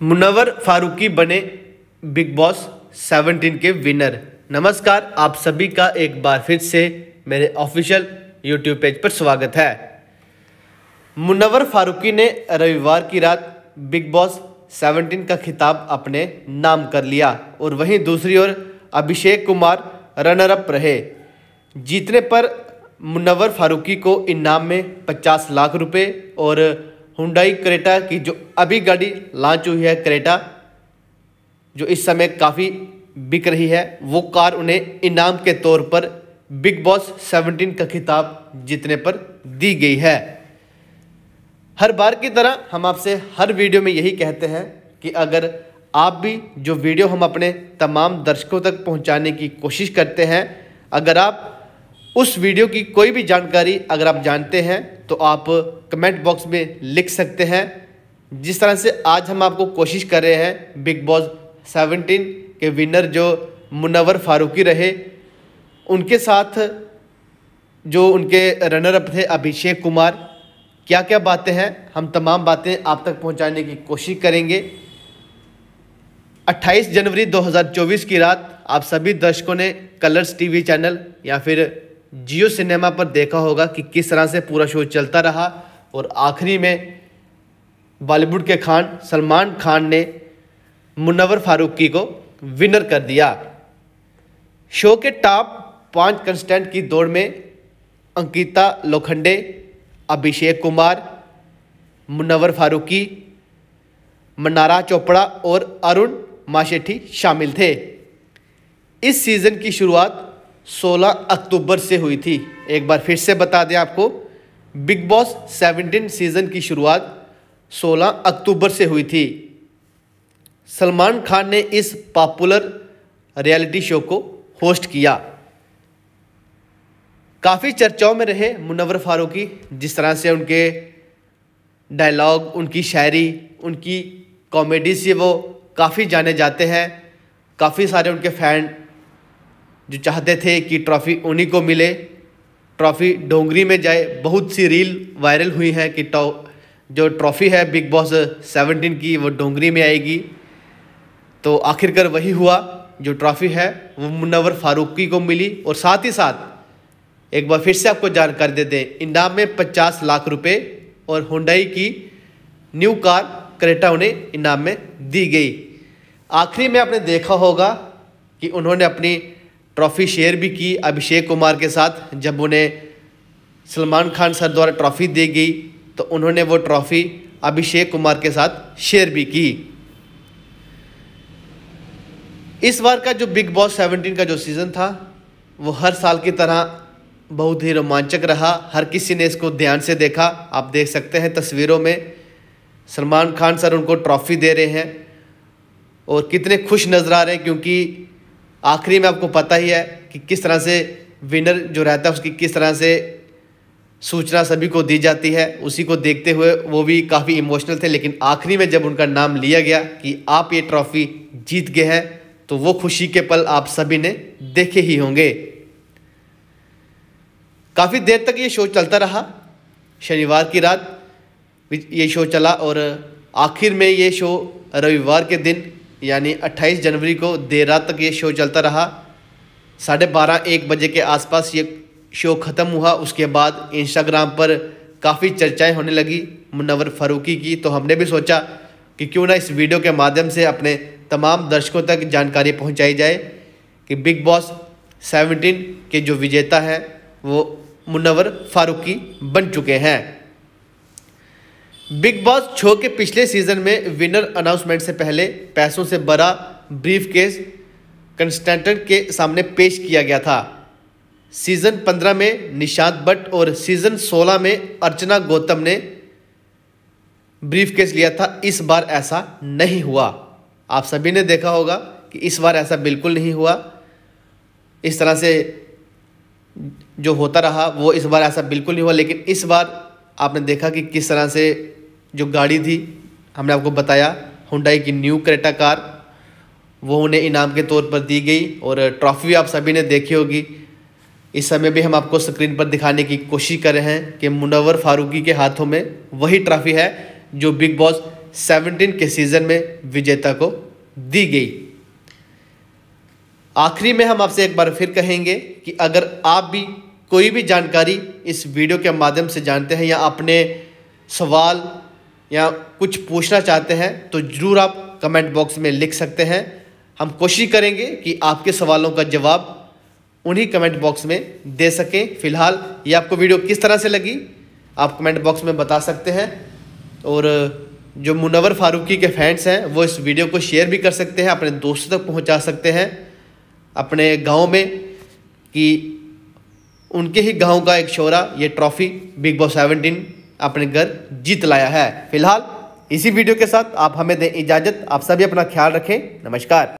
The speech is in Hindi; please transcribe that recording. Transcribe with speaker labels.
Speaker 1: मुनवर फारूकी बने बिग बॉस 17 के विनर नमस्कार, आप सभी का एक बार फिर से मेरे ऑफिशियल यूट्यूब पेज पर स्वागत है। मुनवर फारूकी ने रविवार की रात बिग बॉस 17 का खिताब अपने नाम कर लिया और वहीं दूसरी ओर अभिषेक कुमार रनर अप रहे। जीतने पर मुनवर फारूकी को इनाम में 50 लाख रुपए और हुंडई क्रेटा की जो अभी गाड़ी लॉन्च हुई है क्रेटा जो इस समय काफ़ी बिक रही है, वो कार उन्हें इनाम के तौर पर बिग बॉस 17 का खिताब जीतने पर दी गई है। हर बार की तरह हम आपसे हर वीडियो में यही कहते हैं कि अगर आप भी जो वीडियो हम अपने तमाम दर्शकों तक पहुँचाने की कोशिश करते हैं, अगर आप उस वीडियो की कोई भी जानकारी अगर आप जानते हैं तो आप कमेंट बॉक्स में लिख सकते हैं। जिस तरह से आज हम आपको कोशिश कर रहे हैं, बिग बॉस सेवनटीन के विनर जो मुनवर फारूकी रहे, उनके साथ जो उनके रनर अप थे अभिषेक कुमार क्या क्या बातें हैं, हम तमाम बातें आप तक पहुँचाने की कोशिश करेंगे। 28 जनवरी 2024 की रात आप सभी दर्शकों ने कलर्स टीवी चैनल या फिर जियो सिनेमा पर देखा होगा कि किस तरह से पूरा शो चलता रहा और आखिरी में बॉलीवुड के खान, सलमान खान ने मुनवर फारूकी को विनर कर दिया। शो के टॉप पाँच कंस्टेंट की दौड़ में अंकिता लोखंडे, अभिषेक कुमार मुनवर फारूकी मनारा चोपड़ा और अरुण माशेठी शामिल थे। इस सीज़न की शुरुआत 16 अक्टूबर से हुई थी। एक बार फिर से बता दें आपको, बिग बॉस 17 सीज़न की शुरुआत 16 अक्टूबर से हुई थी। सलमान खान ने इस पॉपुलर रियलिटी शो को होस्ट किया। काफ़ी चर्चाओं में रहे मुनवर फारूकी, जिस तरह से उनके डायलॉग, उनकी शायरी, उनकी कॉमेडी से वो काफ़ी जाने जाते हैं। काफ़ी सारे उनके फ़ैन जो चाहते थे कि ट्रॉफ़ी उन्हीं को मिले। ट्रॉफ़ी डोंगरी में जाए, बहुत सी रील वायरल हुई हैं कि जो ट्रॉफ़ी है बिग बॉस सेवनटीन की, वो डोंगरी में आएगी। तो आखिरकार वही हुआ, जो ट्रॉफ़ी है, वो मुनवर फारूकी को मिली और साथ ही साथ एक बार फिर से आपको जानकारी दे दें, इनाम में पचास लाख रुपए और हुंडई की न्यू कार करेटा उन्हें इनाम में दी गई। आखिरी में आपने देखा होगा कि उन्होंने अपनी ट्रॉफ़ी शेयर भी की अभिषेक कुमार के साथ, जब उन्हें सलमान खान सर द्वारा ट्रॉफ़ी दी गई तो उन्होंने वो ट्रॉफ़ी अभिषेक कुमार के साथ शेयर भी की। इस बार का जो बिग बॉस सेवनटीन का जो सीज़न था, वो हर साल की तरह बहुत ही रोमांचक रहा। हर किसी ने इसको ध्यान से देखा। आप देख सकते हैं तस्वीरों में, सलमान खान सर उनको ट्रॉफ़ी दे रहे हैं और कितने खुश नज़र आ रहे हैं, क्योंकि आखिरी में आपको पता ही है कि किस तरह से विनर जो रहता है, उसकी किस तरह से सूचना सभी को दी जाती है, उसी को देखते हुए वो भी काफ़ी इमोशनल थे, लेकिन आखिरी में जब उनका नाम लिया गया कि आप ये ट्रॉफ़ी जीत गए हैं तो वो खुशी के पल आप सभी ने देखे ही होंगे। काफ़ी देर तक ये शो चलता रहा। शनिवार की रात ये शो चला और आखिर में ये शो रविवार के दिन यानी 28 जनवरी को देर रात तक ये शो चलता रहा। साढ़े बारह, एक बजे के आसपास ये शो ख़त्म हुआ। उसके बाद इंस्टाग्राम पर काफ़ी चर्चाएँ होने लगी। मुनवर फारूकी की तो हमने भी सोचा कि क्यों ना इस वीडियो के माध्यम से अपने तमाम दर्शकों तक जानकारी पहुंचाई जाए कि बिग बॉस 17 के जो विजेता हैं, वो मुनवर फारूकी बन चुके हैं। बिग बॉस शो के पिछले सीज़न में विनर अनाउंसमेंट से पहले पैसों से बड़ा ब्रीफ केस कंस्टेंटेंट के सामने पेश किया गया था। सीज़न 15 में निशांत भट्ट और सीज़न 16 में अर्चना गौतम ने ब्रीफ केस लिया था। इस बार ऐसा नहीं हुआ। आप सभी ने देखा होगा कि इस बार ऐसा बिल्कुल नहीं हुआ। इस तरह से जो होता रहा, वो इस बार ऐसा बिल्कुल नहीं हुआ, लेकिन इस बार आपने देखा कि किस तरह से जो गाड़ी थी, हमने आपको बताया हुंडई की न्यू क्रेटा कार वो उन्हें इनाम के तौर पर दी गई और ट्रॉफी आप सभी ने देखी होगी। इस समय भी हम आपको स्क्रीन पर दिखाने की कोशिश कर रहे हैं कि मुनवर फारूकी के हाथों में वही ट्रॉफी है जो बिग बॉस 17 के सीज़न में विजेता को दी गई। आखिरी में हम आपसे एक बार फिर कहेंगे कि अगर आप भी कोई भी जानकारी इस वीडियो के माध्यम से जानते हैं या अपने सवाल या कुछ पूछना चाहते हैं तो ज़रूर आप कमेंट बॉक्स में लिख सकते हैं। हम कोशिश करेंगे कि आपके सवालों का जवाब उन्हीं कमेंट बॉक्स में दे सकें। फ़िलहाल, ये आपको वीडियो किस तरह से लगी, आप कमेंट बॉक्स में बता सकते हैं। और जो मुनवर फारूकी के फैंस हैं, वो इस वीडियो को शेयर भी कर सकते हैं, अपने दोस्तों तक पहुँचा सकते हैं। अपने गाँव में कि उनके ही गाँव का एक शोरा, ये ट्रॉफी बिग बॉस सेवनटीन अपने घर जीत लाया है। फ़िलहाल, इसी वीडियो के साथ आप हमें दें इजाज़त। आप सभी अपना ख्याल रखें। नमस्कार।